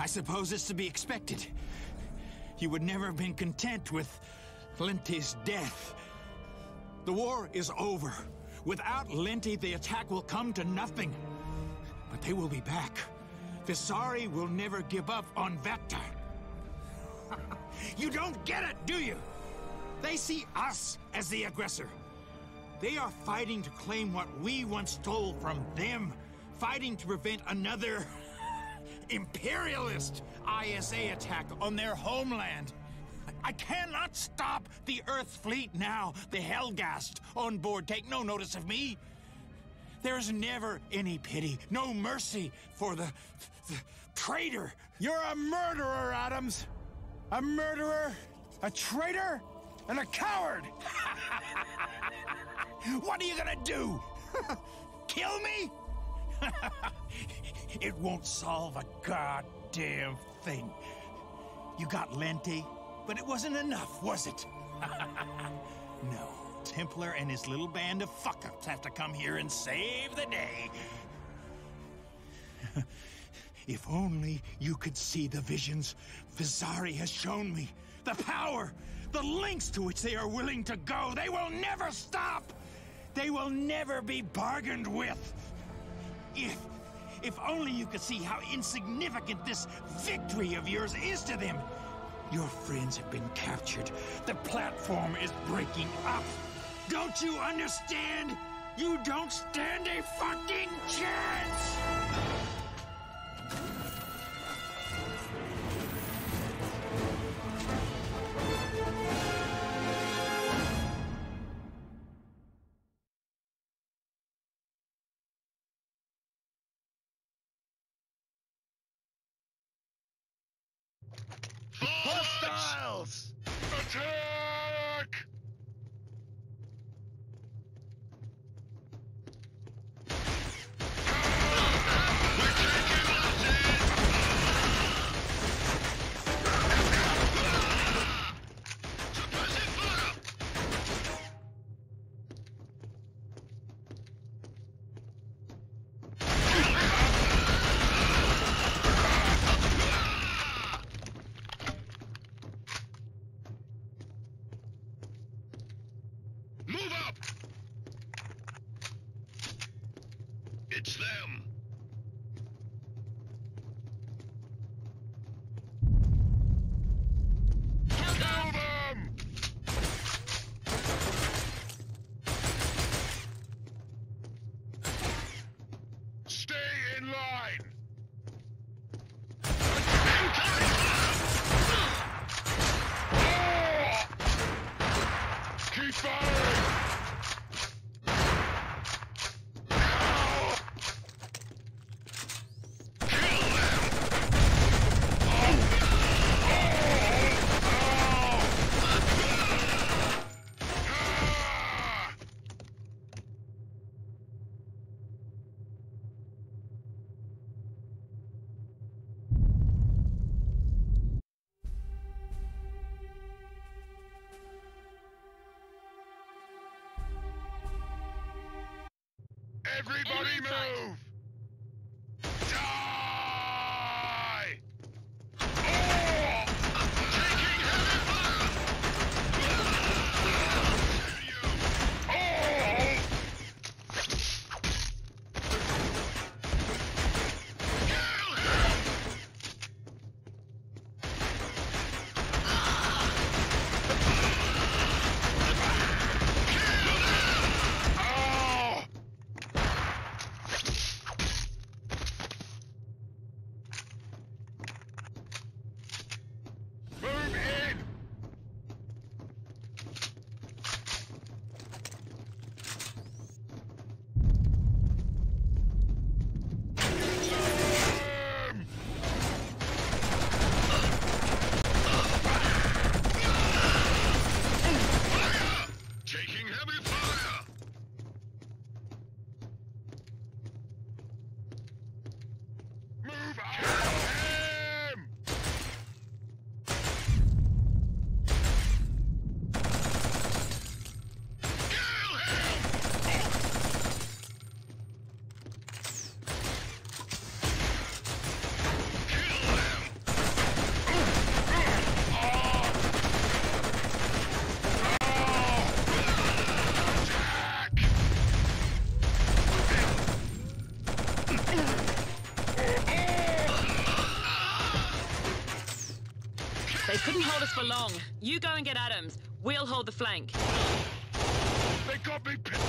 I suppose it's to be expected. You would never have been content with Lente's death. The war is over. Without Lente, the attack will come to nothing. But they will be back. Visari will never give up on Vector. you don't get it, do you? They see us as the aggressor. They are fighting to claim what we once stole from them. Fighting to prevent another imperialist ISA attack on their homeland. I cannot stop the Earth fleet now. The Helghast on board take no notice of me. There's never any pity, no mercy for the, the traitor. You're a murderer, Adams. A murderer, a traitor, and a coward. what are you gonna do? Kill me? it won't solve a goddamn thing. You got Lente, but it wasn't enough, was it? no. Templar and his little band of fuck-ups have to come here and save the day. if only you could see the visions Visari has shown me. The power, the lengths to which they are willing to go. They will never stop. They will never be bargained with. If, if only you could see how insignificant this victory of yours is to them. Your friends have been captured. The platform is breaking up. Don't you understand? You don't stand a fucking chance! Them! Everybody move! For long. You go and get Adams. We'll hold the flank. They got me pinned.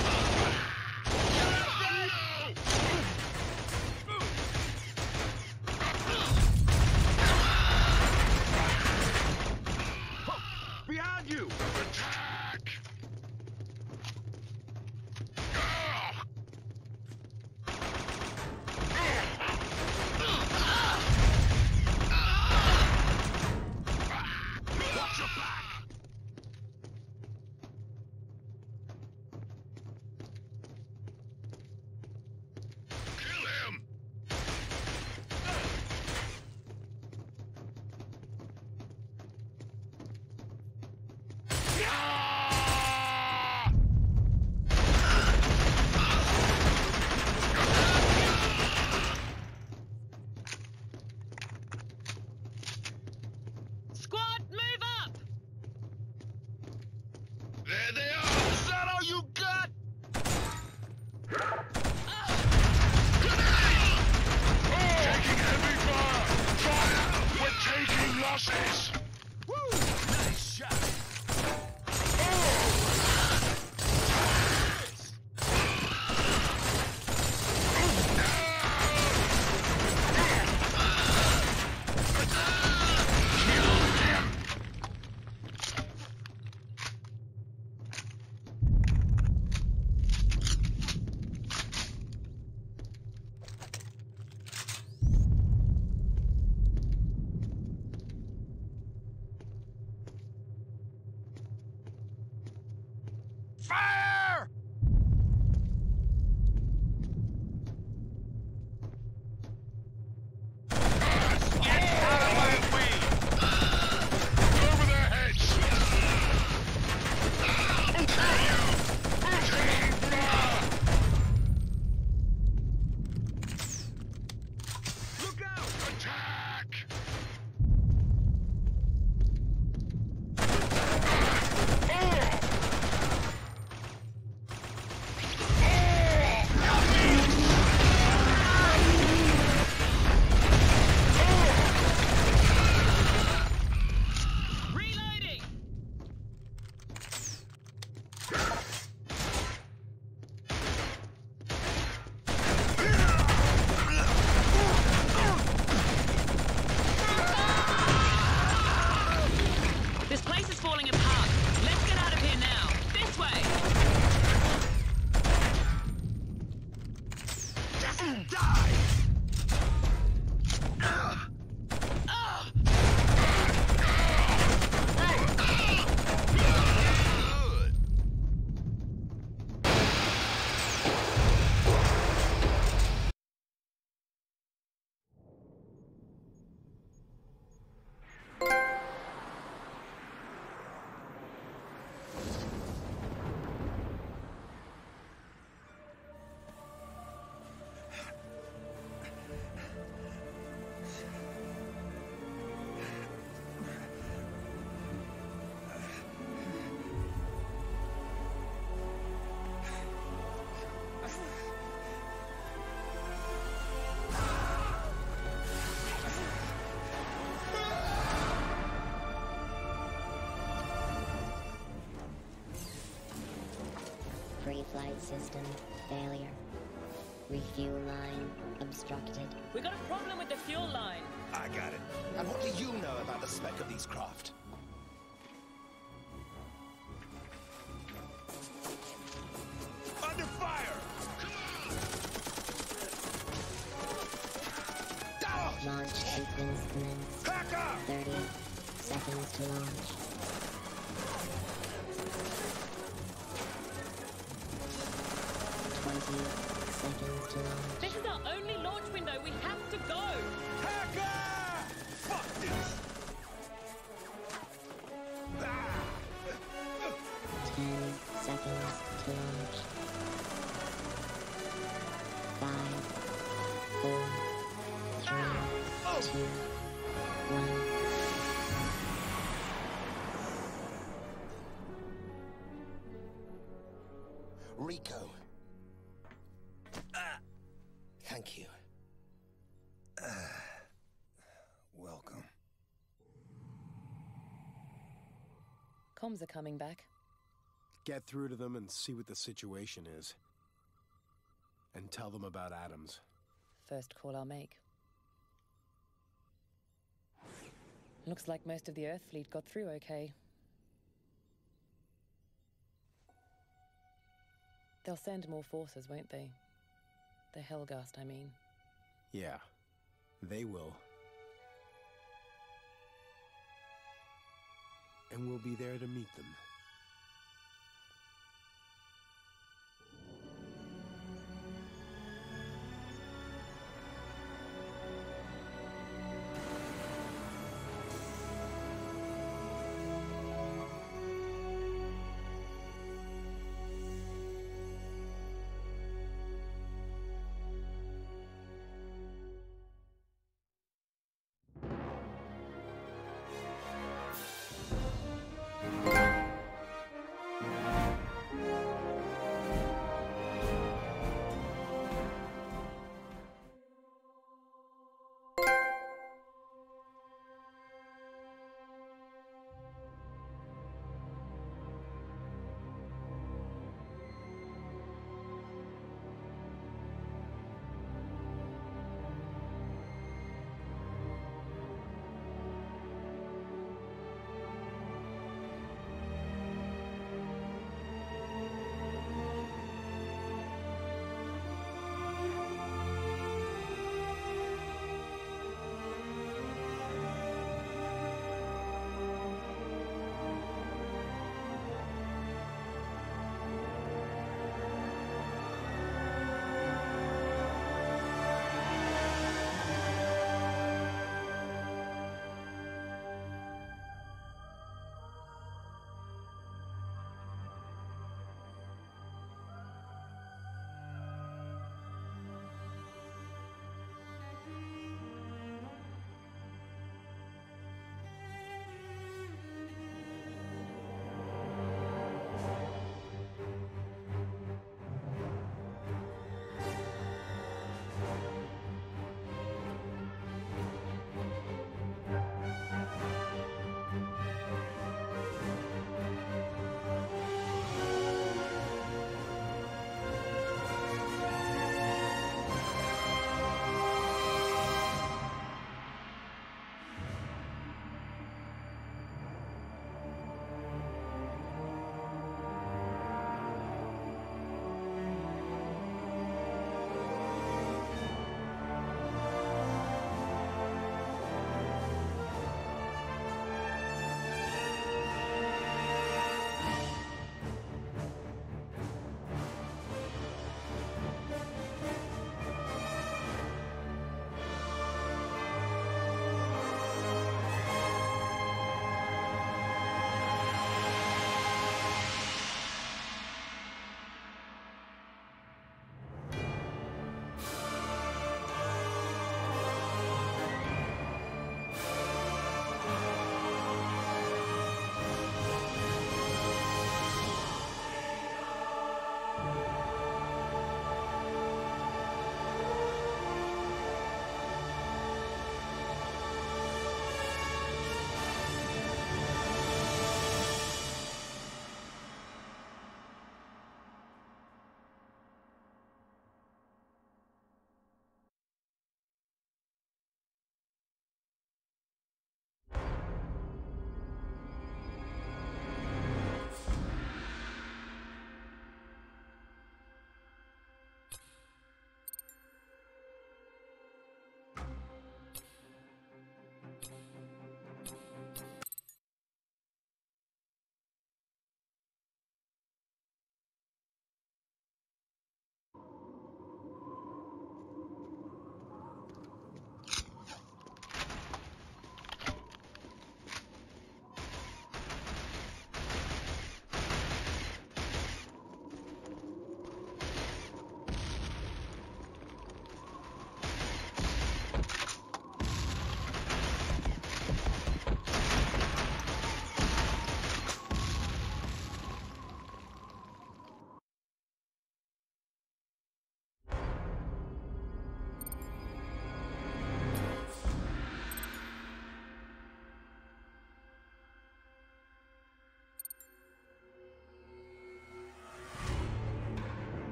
Behind you! Attack! Ah! Watch your back! Kill him! Ah! Squad, move up! There they are! Is that all you got? Taking heavy fire! Fire! We're taking losses! Woo! Nice shot! Fire! Get out of my way! Over their heads! Who are you? Taking fire! Look out! Attack! Reloading! This place is falling apart. Let's get out of here now. This way! Die! Pre-flight system failure. Refuel line obstructed. We got a problem with the fuel line. I got it. And what do you know about the spec of these craft? Under fire! Come Down! Launch sequence commence. Back up! 30 seconds to launch. This is our only launch window. We have to go. Hakha! Fuck this! Ah! Ten seconds to launch. Five, four, three, two, one. Comms are coming back. Get through to them and see what the situation is. And tell them about Adams. First call I'll make. Looks like most of the Earth fleet got through okay. They'll send more forces, won't they? The Helghast, I mean. Yeah, they will. And we'll be there to meet them.